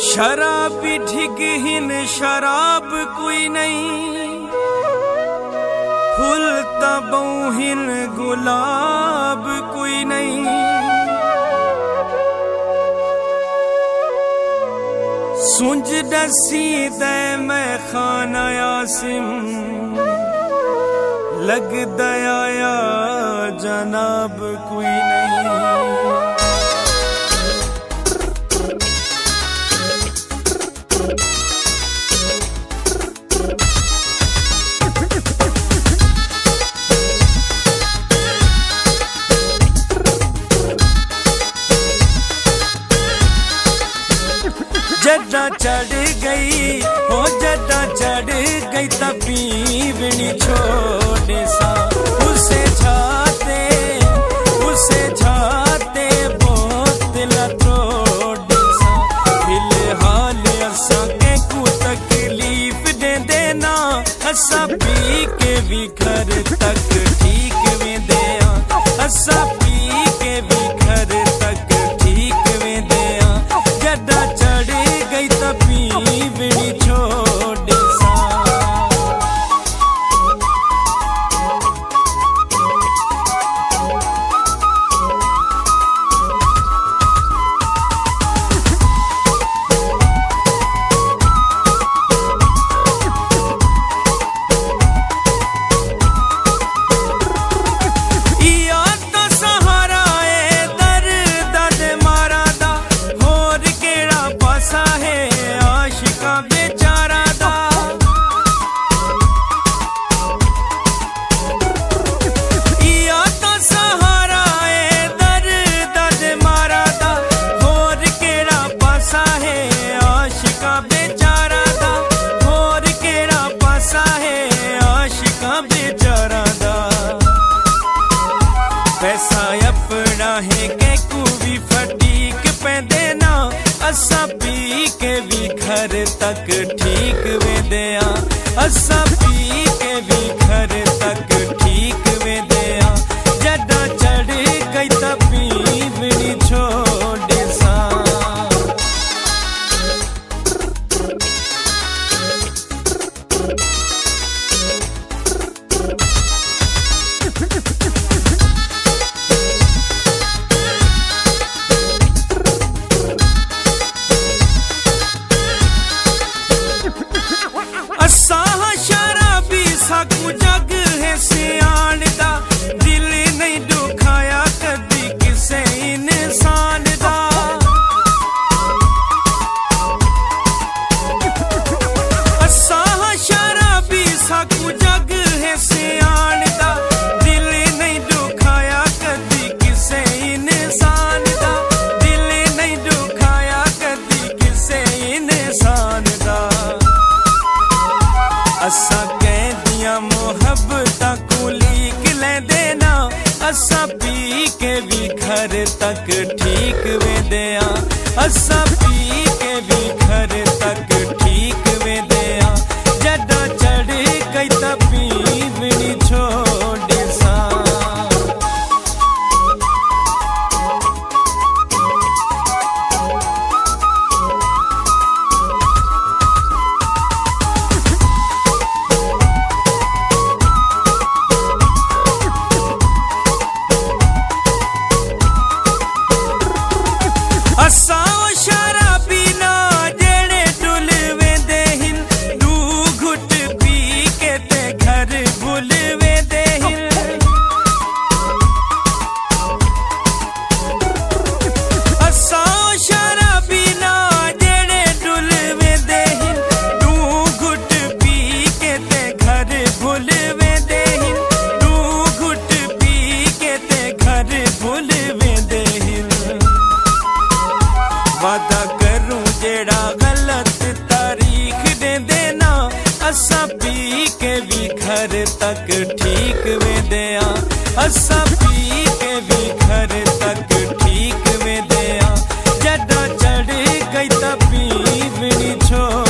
शराबी ढिगहीन शराब कोई नहीं। फुल तबोहिन गुलाब कोई नहीं। सुंज दसी दे मैं खाना यासिम। लग दया जनाब कोई जदा चढ़ गई हो जदा चढ़ गई तभी बिनी छोड़े सा। उसे छाते उसे छाते, बोतल तोड़े सा। फ़िलहाल असा के को तकलीफ़ दे देना, असा पी के भी कुवी फटीक पेंदे ना, असा पी के भी घर तक ठीक वेंदे असा पी के भी घर तक असपी के भी घर तक ठीक वे दया असपी घर तक ठीक में दया। हसा पी के भी घर तक ठीक में दया। जदा चढ़ी गई तभी भी छोड़।